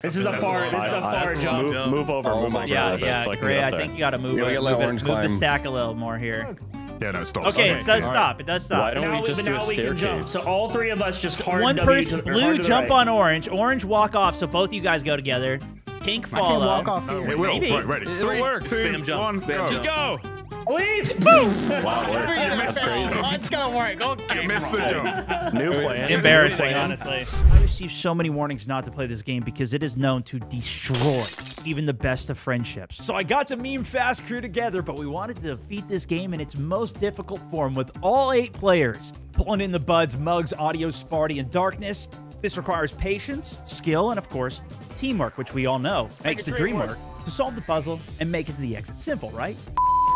This is a far. This is a I- I- far jump. Move, move over, Oh move my over Yeah, a little bit yeah, so I Gray, get I think you gotta move, Yeah, gotta let move, it, move the stack a little more here. Yeah, no, stop. Okay, stop. it does stop. It does stop. Why don't Now we just but do a now we can jump. staircase? So all three of us just hard One W person, to, blue, hard to the jump right. on orange. Orange, walk off. So both you guys go together. Pink, I can't walk off oh, here. it will. Maybe. Right, ready. It'll Three, work. two, Spam jump. one, Spam go. jump. Go. Leave. Wow, that's crazy. it's gonna work. Okay. You missed the jump. New plan. Embarrassing, honestly. I received so many warnings not to play this game because it is known to destroy even the best of friendships. So I got the meme fast crew together, but we wanted to defeat this game in its most difficult form with all eight players. Pulling in the buds, mugs, audio, Sparty, and darkness. This requires patience, skill, and of course, teamwork, which we all know makes the dream work. To solve the puzzle and make it to the exit. Simple, right?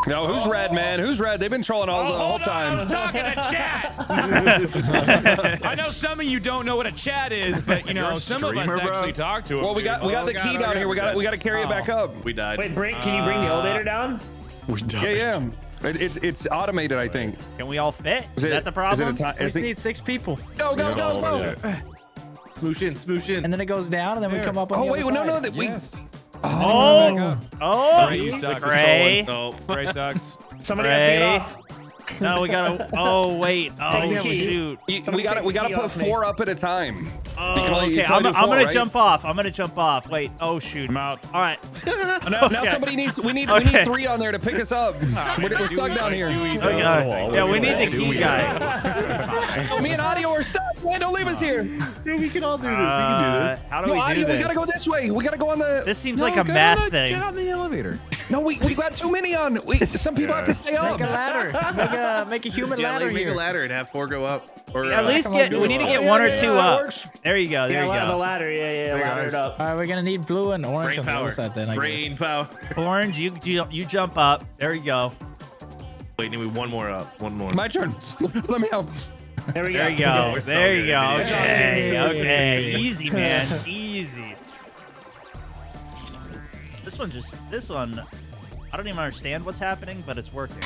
No, who's red, man? Who's red? They've been trolling all oh, the whole Hold on, I was talking to chat. I know some of you don't know what a chat is, but you know You're a some of us streamer, bro. actually talk to it. Well, we got we got the oh, key down here. We got we got to carry it back oh, up. We died. Wait, bring. Can you bring the uh, elevator down? We died. Yeah, yeah. It, it's it's automated, I think. Can we all fit? Is, it- that the problem? Is it a? We just need six people. Go go go go! Smoosh in, smoosh in. And then it goes down, and then we come up on Oh the wait, other no no side. that we. Yes. Oh, oh, Gray sucks. Gray. No, Gray sucks. Somebody got to take it Ray. off. No, we gotta. Oh wait. Oh Take the key. shoot. We got to we got to put off me. four up at a time. Oh, can okay, I'm, only I'm gonna right? jump off. I'm gonna jump off. Wait. Oh shoot. I'm out. All right. Now, now somebody needs we need we need three on there to pick us up. We're, we're stuck down here. Okay. wall. Yeah, we need the key we- guy. Me and Audio are stuck. Man, don't leave us here. we can all do this. We can do Uh, How do No, we do Audio, this? we gotta go this way. We gotta go on the. This seems No, like a math thing. Get on the elevator. No, we we got too many on. We some people have to stay Yes. up. Make a ladder. Make a make a human Yeah, ladder like make here. a ladder and have four go up. Or At uh, least get. We need to get one or two yeah, up. There you go. There Yeah, you we'll the ladder. Yeah, yeah, ladder it up. All right, we're gonna need blue and orange brain on the power. other side then. I brain guess. power. Orange, you, you you jump up. There you go. Wait, need we one more up. One more. My turn. Let me help. There we go. There you go. There you go. Okay. Okay. Easy, man. Easy. This one just. This one. I don't even understand what's happening, but it's working.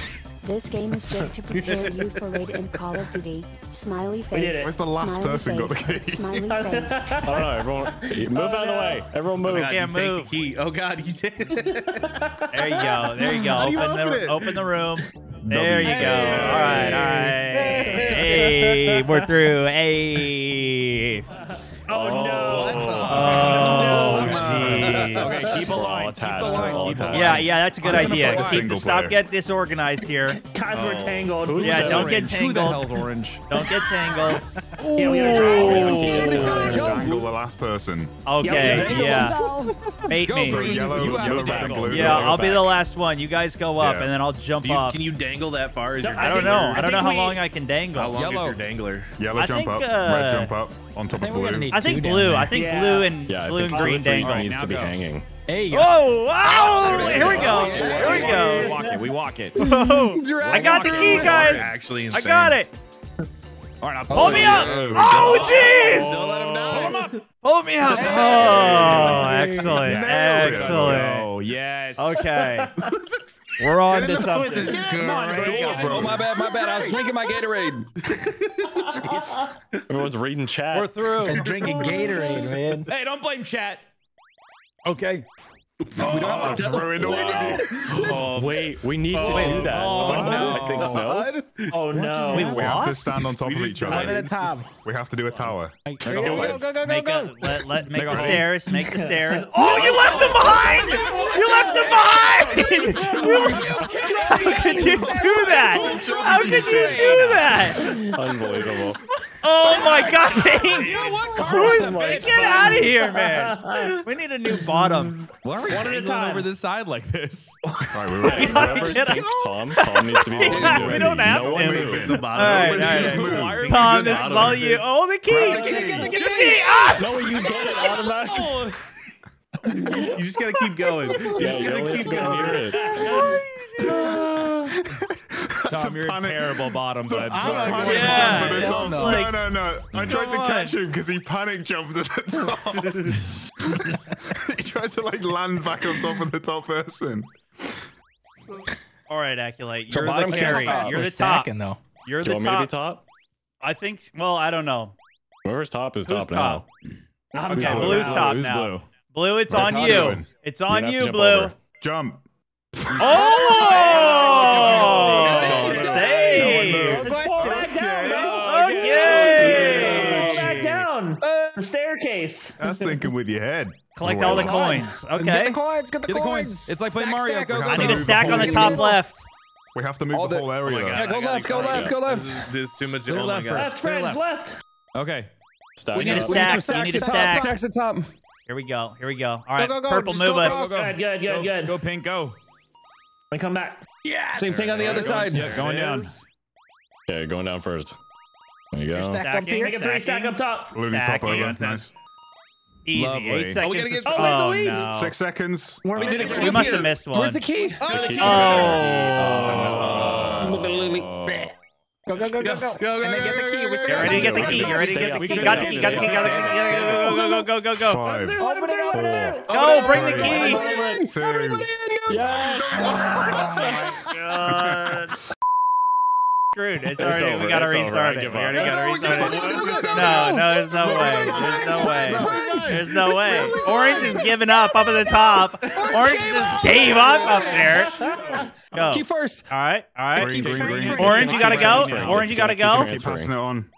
This game is just to prepare you for raid in Call of Duty. Smiley face. it. Where's the last smiley person got the key? Smiley face. I don't know. Everyone, move out of the oh, way. Everyone Oh, move. God, can't you move. the key. Oh God, you did. There you go. There you go. How do you open open the it? open the room. There you go. Hey. All right. All right. Hey, we're through. Hey. Oh, no. What the? Oh, no. All Keep a Yeah, yeah, that's a good I'm gonna idea. play Keep, single stop get disorganized here. Guys, we're Oh. tangled. Who's Yeah, don't get Orange. Who the tangled. hell's orange? Don't get tangled. Yeah, we gotta try. Dangle the last person. Okay, yeah. No. Me. You yellow, red, and blue. Yeah, I'll be the last one. You guys go up, and then I'll jump Do off. can you dangle that far? Is No, your I I don't know. I I don't know how long I can dangle. How long is your dangler? Yellow I jump think, up, uh, red jump up, on top of think we're gonna blue. I think blue. I think blue and Yeah, blue and green dangle. needs to be go. hanging. There you walk it. We walk it. Whoa! I got the key, guys. Actually I got it. All right, Hold me up. Oh, oh jeez! Don't let. Hold me up. Oh, excellent. Yes. Excellent. Oh yes. Okay. We're on to something. This is great. Oh my bad, my bad. I was drinking my Gatorade. Everyone's reading chat. We're through. And drinking Gatorade, man. Hey, don't blame chat. Okay. I've ruined all of you. Oh, Wait, we need to Oh, do that. oh, no. I think no. Oh no. We We have to stand on top of each One at a other. We have to do a tower. Go, go, go, go, Make go. a, let, let, make Make the a stairs. Make the stairs. Oh, you left him behind! You left him behind! How could you do that? How could you do that? Unbelievable. Oh my God, Kane! You know what? Who Carl's is a bitch. Get out of here, man! We need a new bottom. Why are we One dangling over this side like this? Right, we're ready. Whoever's Get picked Tom, Tom needs to be the one Yeah, to we don't have no one to. move. It's the bottom. right, all Nobody right. move. Why are we Tom, He's this is all you. this. Oh, the key! Grab the Get the key! Ah! No, you get it automatically. You just gotta keep going. You Yeah, just you gotta only keep to go going. Near it. Tom, you're a panic- terrible bottom, bud. The Sorry. panic Yeah, jump at the it's top. like- no, no, no. I tried to Come catch him because he panic jumped at the top. he tried to like land back on top of the top person. All right, Aculite, So you're the bottom can't carry. stop. You're We're the top. stacking, though. You're Do you the want me to be top. top? I think. Well, I don't know. Whoever's top is Who's top now. I'm Okay, top blue's now. top Who's now. blue? Blue, it's Right, on you. doing? It's on have you, jump Blue. over. Jump. Oh! Nice. Save! Let's fall back down, bro. Okay. Fall back down. The staircase. That's thinking with your head. Collect all the Well, coins. Get Okay. the coins. Get the, Get the coins. coins. It's like playing Stack, Mario. stack. Go, go, I need a stack on the top thing. left. We have to move All the the- whole Oh area. my God, Yeah, go left, go left, go left. This is, too much. Clear oh left first. Left, friends, left. left. Okay. Stack We need a stack. Some We need a stacks stack. top, Stacks at top. Here we go. Here we go. All right. go, go. Purple, Just move go us. across. Good, good, good, Go, good. go pink, go. Let me come back. Same thing on the other side. Yeah, going down. Okay, going down first. There you go. Stack up here. Make a three stack up top. Blue needs Stack. top over. Yeah, Nice. Easy. Lovely. Eight Oh, seconds. we gotta to get- sp- Oh, we have to oh, leave. no. Six seconds. We did it. We must have missed one. Where's the key? Oh. oh. Go, go, go, go, go. Go, go, And then go, get the go, key. go, We go, still Get ready to get the got key. Get ready to Stay get the up. key. Stay Got up. the key. Got the key. Got the key. Go, go, go, go, go, go. Five. Open it, open it. Go, bring the key. Two. Oh God. Screwed. It's already, over, we gotta it's restart I it. We up. already gotta No, restart it. No, no, there's no way. There's no way. There's no way. Orange is giving up up at the top. Orange just gave up up there. Go. Key first. All right, all right. Green, green, green. Orange, you gotta go. Orange, you gotta go. keep Keep passing it on.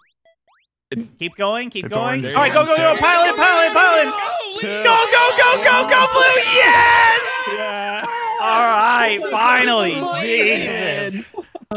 Keep going, keep It's going. orange. All right, go, go, go. Pile in, pile in, pile in. Go, go, go, go, go, blue. Yes! Yeah. All right, finally. Jesus.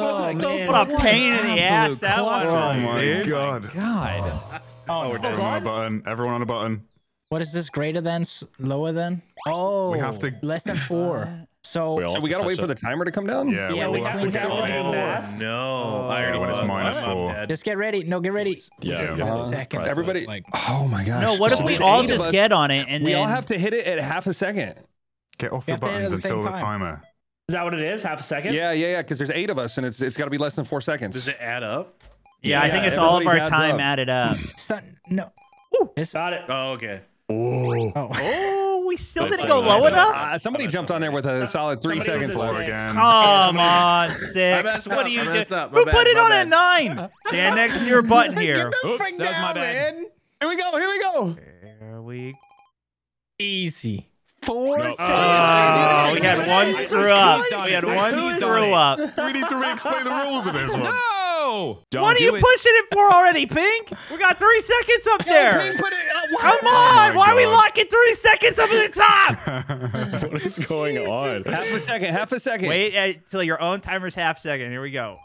Oh, man. What a pain in the ass that one Oh was. my dude. god. God. Oh, oh we're Everyone on a button. Everyone on a button. What is this? Greater than? s- Lower than? Oh, We have to- less than four. So We So we to gotta touch wait for the timer to come down. Yeah, Yeah, we we will have have to to do go it. in. math. Oh, no, I already oh, when it's minus I'm four. dead. just get ready. No, get ready. Yeah, Just you have a second. Everybody. Like, Oh my gosh. No, what if So we all just us. get on it and We then all have to hit it at half a second. Get off We the have to hit it at buttons the same until the timer. Is that what it is? Half a second? Yeah, yeah, yeah. Because there's eight of us, and it's it's got to be less than four seconds. Does it add up? Yeah, I Yeah, think it's all of our time up. added up. stop. No. It's, Got it. Oh, okay. oh. Oh, we still didn't go low wait. enough. Uh, somebody jumped on there with a solid three somebody seconds left. Four six. again. Come on, six. What up, are you I doing? messed Who bad, put it on bad. at nine? Stand next to your button here. Oops, that was my bad. Here we go. Here we go. There we Easy. Four. Nope. Oh, we had one screw up. We had one screw up. We need to re-explain the rules of this one? No! Don't What are you it. pushing it for already, Pink? We got three seconds up there. Put it. Uh. Come Oh on, my why are we locking three seconds up at the top? What is going on? Half a second. Half a second. Wait until your own timer's half second. Here we go.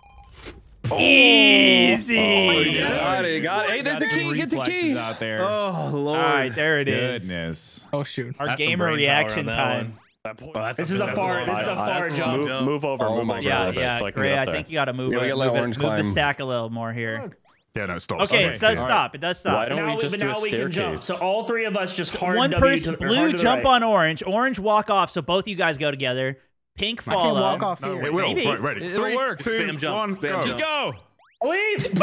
Oh, Easy. Oh, got it. Got it. Hey, there's the Got some key. Get the key. out there. Oh, Lord. All right, there it is. Goodness. Oh shoot. Our That's gamer reaction on that time. Oh, This is a far- this is a far jump. Move, move over, Oh move my over Yeah, a bit yeah, so I can Gray. get I up there. think you got to move Yeah, we it. gotta let Move, it, move the stack a little more here. Yeah, no, stop. Okay, stop. it does All right. stop. It does stop. Why don't Now we we, just do a now we can jump. staircase? So all three of us just hard One W person, to, blue to jump right. on orange, orange walk off. So both you guys go together. Pink I can't walk off No, here. it will. Maybe. Right, ready. It'll Three, work. two, Spam jump, one, spam go. jump. Go! Leave.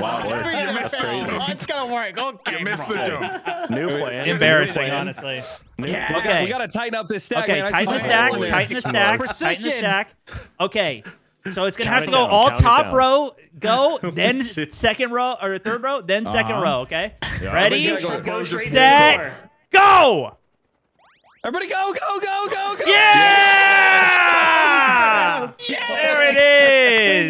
Wow, work. That's crazy. it's gonna work. Okay. You missed the jump. New plan. Embarrassing, New plan. honestly. New We Okay. got to tighten up this stack. Okay, man. Tighten the stack, holes tighten the stack, tighten the stack. Okay, so it's gonna Count have to go down, all top row, go, then second row or third row, then 2nd Uh-huh. row. Okay, ready, Everybody's Go straight to the set, door. go! Everybody go, go, go, go, go. Yeah! There it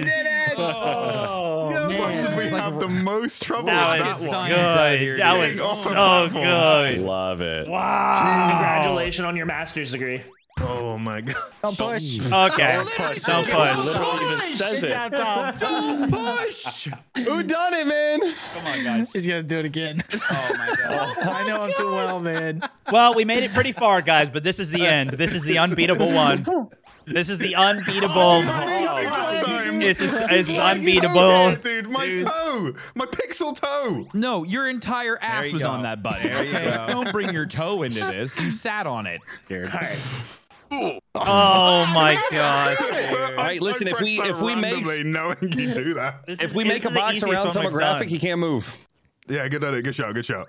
is. Oh, Why man. did we have the most trouble That with was that one? science good. here, That dude. was so platform. good. Love it. Wow. Congratulations on your master's degree. Oh, my God. Don't push. Okay, don't It push. literally even says Good it. job, Tom. Don't push! Who done it, man? Come on, guys. He's gonna do it again. Oh my god. I know him too well, man. Well, we made it pretty far, guys, but this is the end. This is the unbeatable one. This is the unbeatable. Oh, this is, this is unbeatable. Dude, my Dude. toe! My pixel toe! No, your entire ass you was go. on that button. okay? Don't bring your toe into this. You sat on it. All right. Oh my god. All right, listen, if we- if we make- knowing you do that. If is- we make a box around some we've graphic, done. he can't move. Yeah, good idea. Good shot. Good shot.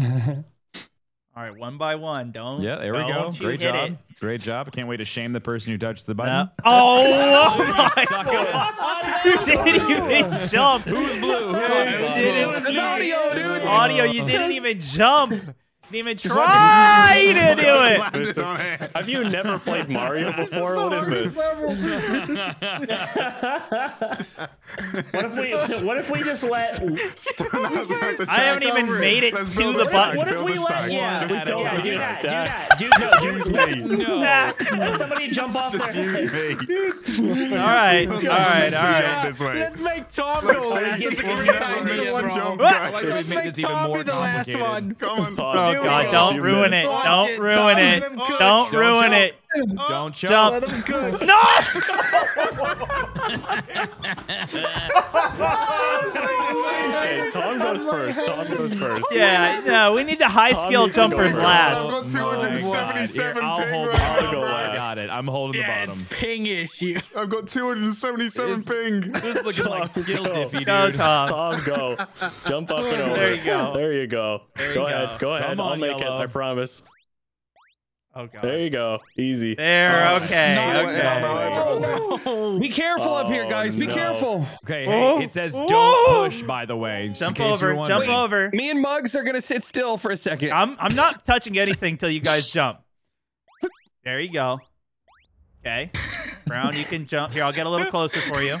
All right, one by one. Don't. Yeah, there we go. Great job. it. Great job. I can't wait to shame the person who touched the No. button. Oh, oh, my Suck god. You didn't even jump. Who's blue? Who You is didn't That's even- audio, dude. Audio, you didn't even jump. Didn't even try to do it. Landed This is- on it. Have you never played Mario before? What is this? What if we? What if we just let? Stone has like the I haven't even over made it Let's to the stack, button. What if we let? Yeah, Just yeah, don't yeah, make do it a that. Do stack. that. Do, no, do, No. Let somebody jump off there. Excuse me. All right, all right, all right. This way. Let's make Tom go So last. you That's a get great one idea, jump, bro. jump, What? guys. Like, we Let's make make this even Tom be the last one. Come on. God! Don't ruin it! Don't ruin it! let him cook. Don't ruin jump. It! Don't Jump! jump. Let him cook. No! Okay, Tom goes first. Tom goes first. Yeah, no, we need the high Tom skill needs to jumpers last. I've got 277 Here, I'll ping hold right I'll go I last. got it. I'm holding Yeah, the it's ping issue. I've got 277 This- ping. This is looking like skill go. diffy, Go, dude. Tom. Tom, go. Jump up and over. There you go. There you go. There you go go. ahead. Go ahead. Come I'll on, make Yellow. it. I promise. Oh God. There you go. Easy. There. Oh, okay. Not Okay. Oh, Be careful up here, Oh, guys. Be oh, no. careful. Okay, Oh. hey, it says Oh. don't push, by the way. Just Jump in case over. you're Jump over. Me and Mugs are gonna sit still for a second. I'm I'm not touching anything till you guys jump. There you go. Okay. Brown, you can jump. Here, I'll get a little closer for you.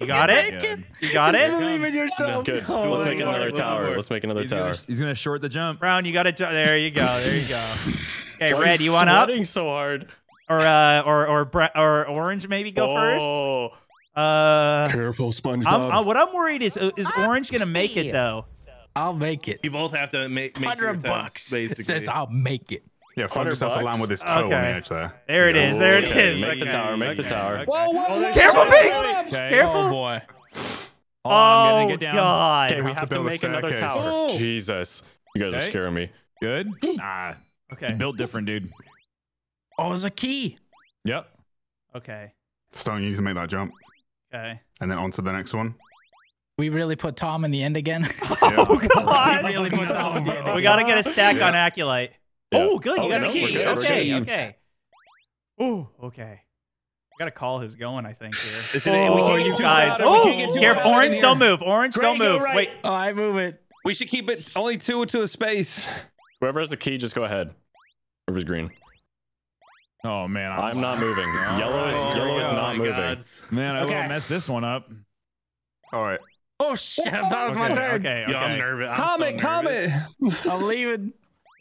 You got it? Good. You got it? Believe in yourself. Good. Oh Let's make God. another tower. Let's make another He's tower. gonna, he's gonna short the jump. Brown, you got to jump. There you go. There you go. Okay, Why red, you want up sweating so hard? or uh or or bra- or orange maybe go oh. first? Uh Careful, SpongeBob. I'm, uh, what I'm worried is is orange going to make it though? I'll make it. You both have to make, make Hundred attempts, bucks. It says I'll make it. Yeah, Fun 100 just has to land bucks? with his toe on the Okay. edge there. There it is. There it Okay, is. Make the Okay. tower. Make the Okay. tower. Whoa, whoa, whoa, Careful, whoa, Pete! whoa, whoa. Okay. Careful. Oh boy. Oh, I'm Oh gonna get down. God. Okay, we have have to to build a make another staircase. tower. Oh. Jesus. You guys are Okay. scaring me. Good. Ah, Okay. built different, dude. Oh, there's a key. Yep. Okay. Stone, you need to make that jump. Okay. And then on to the next one. We really put Tom in the end again. Oh God. really put Tom in the end. We got to get a stack on Aculite. Yeah. Oh, good. You Oh, got no, a we're key. good, we're Okay. good. Okay. Oh, okay. I got to call who's going, I think, here. Is it- we oh, can't get you too guys. loud we Oh, can't get oh, too here, loud in orange, here. don't move. Orange, Gray, don't go move. right. Wait. Oh, I move it. We should keep it only two to a space. Whoever has the key, just go ahead. Whoever's green. Oh man, I'm not moving. Oh, yellow is right, yellow is not Oh moving. God. Man, I Okay. will mess this one up. All right. Oh shit! That was my turn. Okay. Yo, I'm Okay. nervous. I'm so Comet, nervous. I'm leaving.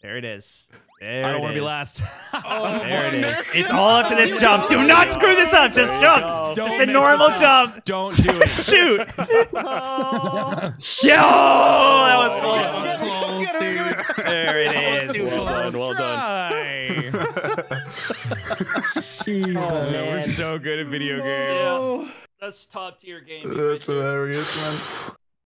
There it is. There I don't want to be last. Oh, There it so is. It's all up to this jump. Do not screw this up. Just jump. Don't Just a normal jump. Don't do it. Shoot. Oh. Yeah. Oh, that was oh, That close. was close, dude. There it is. Well done. Well done. Try. Jesus. Man, we're so good at video games. That's top tier game. That's hilarious, man.